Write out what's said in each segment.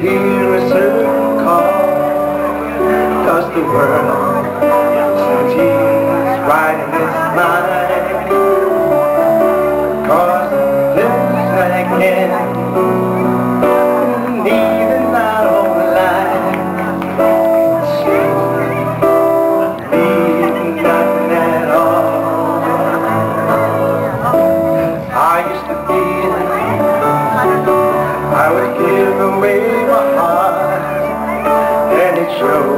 hear a certain call. Does the world right in his mind? Cause this I can show.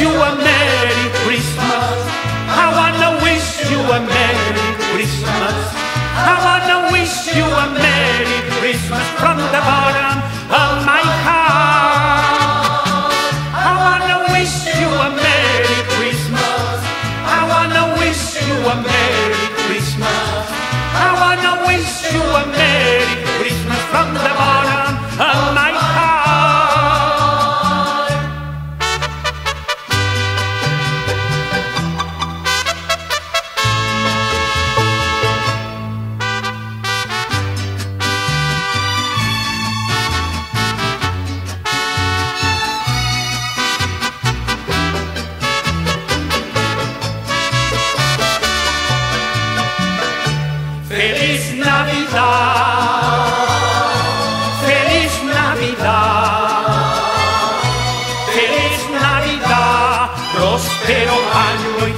You a Merry Christmas. I wanna wish you a Merry Christmas. I wanna wish you a Merry Navidad, feliz Navidad, feliz Navidad, próspero año y